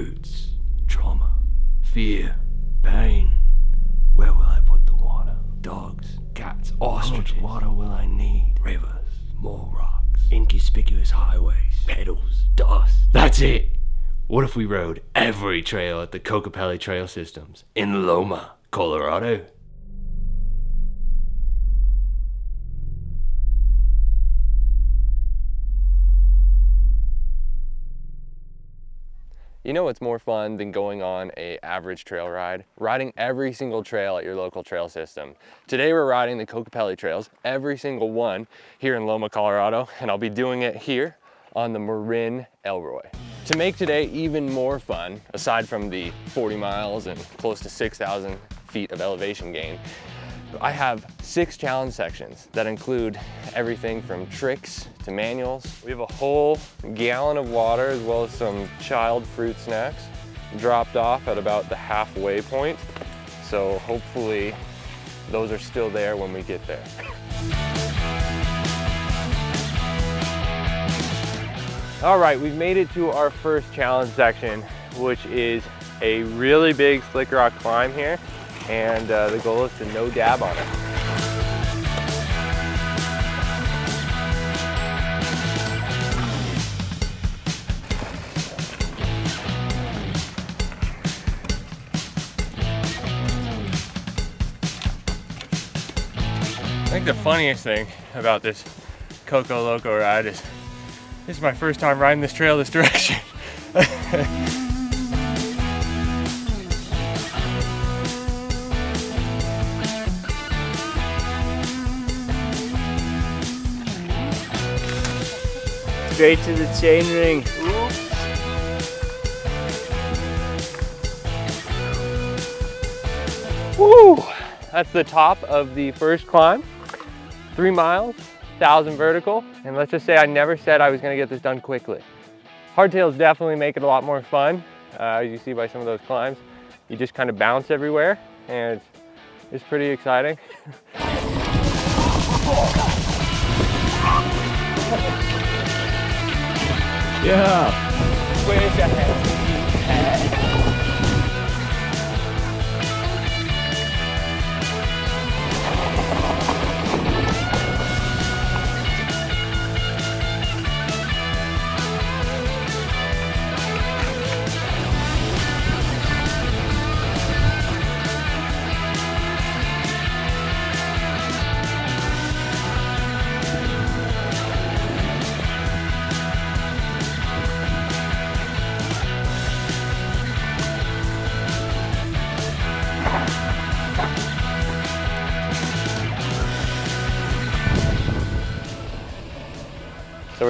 roots, trauma, fear, pain. Where will I put the water? Dogs, cats, ostriches. How much water will I need? Rivers, more rocks, inconspicuous highways, pedals, dust. That's it. What if we rode every trail at the Kokopelli Trail Systems in Loma, Colorado? You know what's more fun than going on a average trail ride? Riding every single trail at your local trail system. Today we're riding the Kokopelli trails, every single one here in Loma, Colorado, and I'll be doing it here on the Marin Elroy. To make today even more fun, aside from the 40 miles and close to 6,000 feet of elevation gain, I have six challenge sections that include everything from tricks to manuals. We have a whole gallon of water as well as some child fruit snacks dropped off at about the halfway point. So hopefully those are still there when we get there. All right, we've made it to our first challenge section, which is a really big slick rock climb here and uh, the goal is to no dab on it. I think the funniest thing about this Coco Loco ride is this is my first time riding this trail this direction. Straight to the chain ring. Woo! That's the top of the first climb. Three miles, 1,000 vertical. And let's just say I never said I was gonna get this done quickly. Hardtails definitely make it a lot more fun. Uh, as you see by some of those climbs, you just kind of bounce everywhere and it's pretty exciting. Yeah. Where's your head?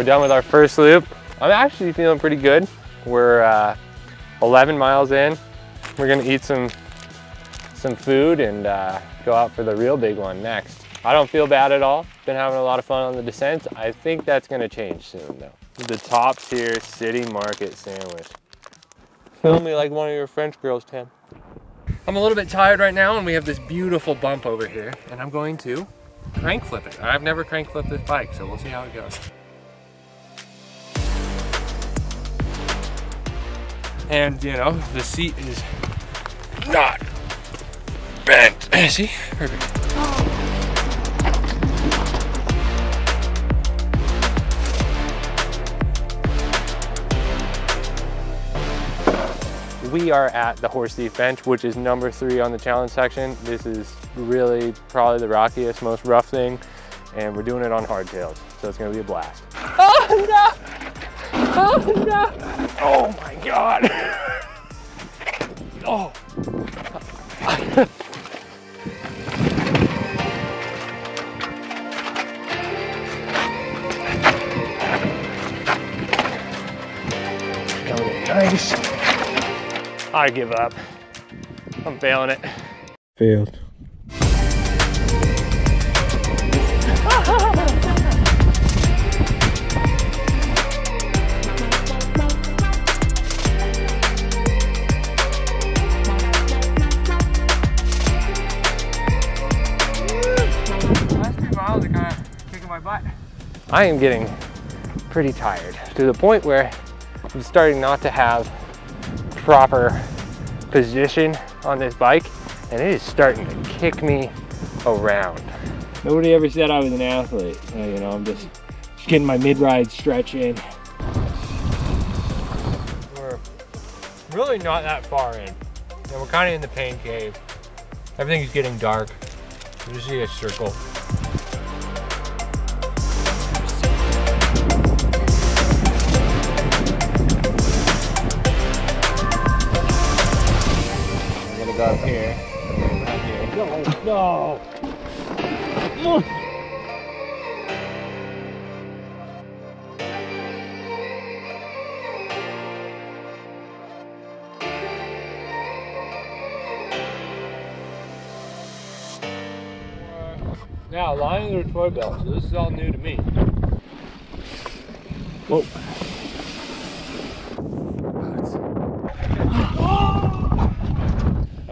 We're done with our first loop. I'm actually feeling pretty good. We're uh, 11 miles in. We're gonna eat some some food and uh, go out for the real big one next. I don't feel bad at all. Been having a lot of fun on the descent. I think that's gonna change soon though. The top tier city market sandwich. Film me like one of your French girls, Tim. I'm a little bit tired right now and we have this beautiful bump over here and I'm going to crank flip it. I've never crank flipped this bike, so we'll see how it goes. And you know, the seat is not bent. See? Perfect. We are at the horse thief bench, which is number three on the challenge section. This is really probably the rockiest, most rough thing, and we're doing it on hardtails, so it's gonna be a blast. Oh no! Oh no! Oh my god! oh! nice. I give up. I'm failing it. Failed. I am getting pretty tired to the point where I'm starting not to have proper position on this bike and it is starting to kick me around. Nobody ever said I was an athlete. Uh, you know, I'm just, just getting my mid-ride stretch in. We're really not that far in. And we're kind of in the pain cave. Everything's getting dark. You just see a circle. Up here. Right here. No. Now, lying or toy belt. So this is all new to me. Whoa.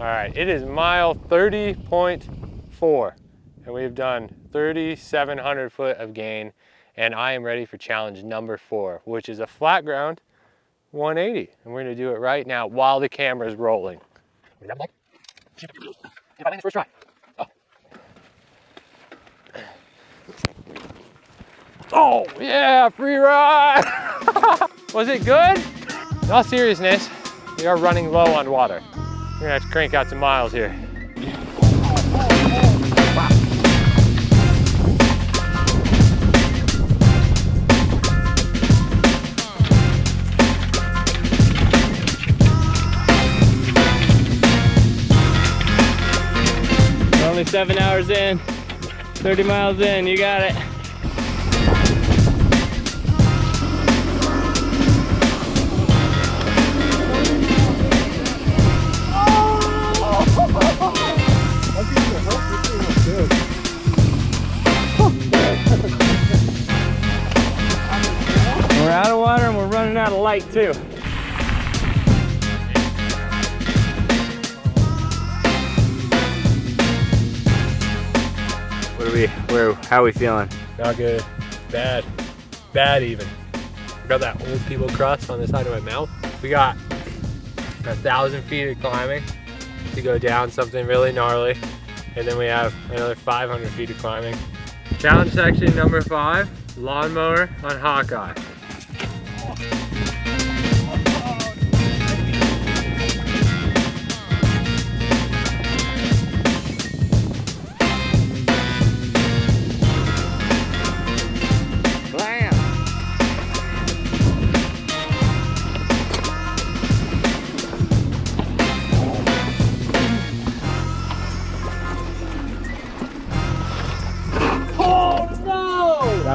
All right, it is mile 30.4, and we've done 3,700 foot of gain, and I am ready for challenge number four, which is a flat ground 180, and we're gonna do it right now while the camera is rolling. If I land first try. Oh. Oh, yeah, free ride! Was it good? In all seriousness, we are running low on water. We're gonna have to crank out some miles here. Only seven hours in, 30 miles in, you got it. Running out of light too. What are we, where, how are we feeling? Not good. Bad. Bad even. Got that old people crust on the side of my mouth. We got a thousand feet of climbing to go down something really gnarly. And then we have another 500 feet of climbing. Challenge section number five, lawnmower on Hawkeye.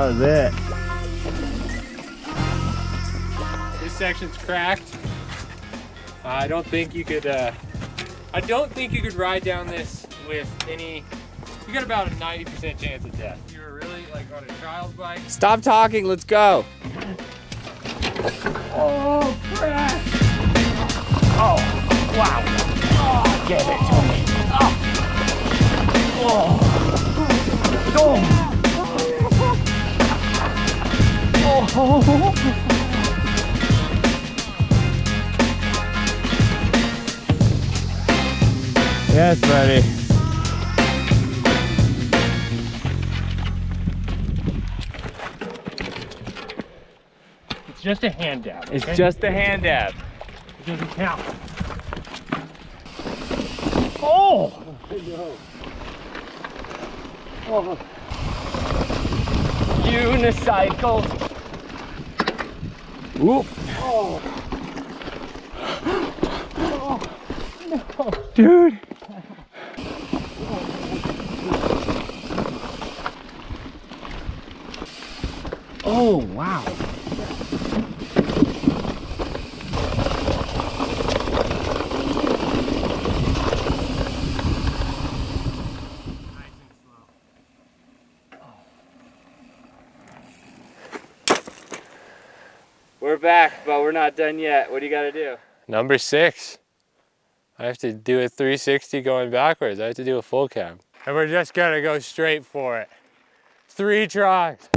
That was it. This section's cracked. I don't think you could, uh, I don't think you could ride down this with any, you got about a 90% chance of death. You were really like on a trials bike. Stop talking, let's go. Oh, crap! Oh, wow. Oh, give it to me. Oh. Oh. Oh. Yes, buddy. It's just a hand dab. It's just a hand dab. It doesn't count. Oh! Unicycle. Oop. Dude. Oh, wow. Back, but we're not done yet. What do you got to do? Number six. I have to do a 360 going backwards. I have to do a full cab. And we're just gonna go straight for it. Three tries.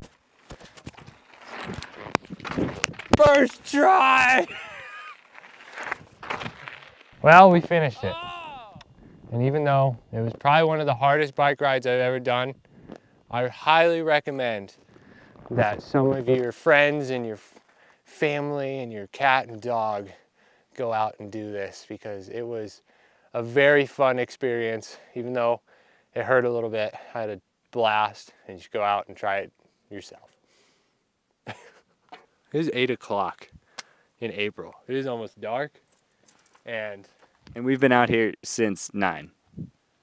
First try! Well, we finished it. Oh! And even though it was probably one of the hardest bike rides I've ever done, I highly recommend that some of your friends and your family and your cat and dog go out and do this because it was a very fun experience, even though it hurt a little bit. I had a blast and you should go out and try it yourself. it is eight o'clock in April. It is almost dark and And we've been out here since nine.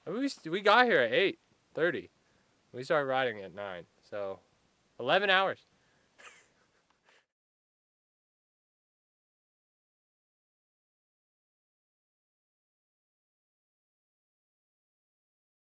we, we got here at 8.30. We started riding at 9, so 11 hours.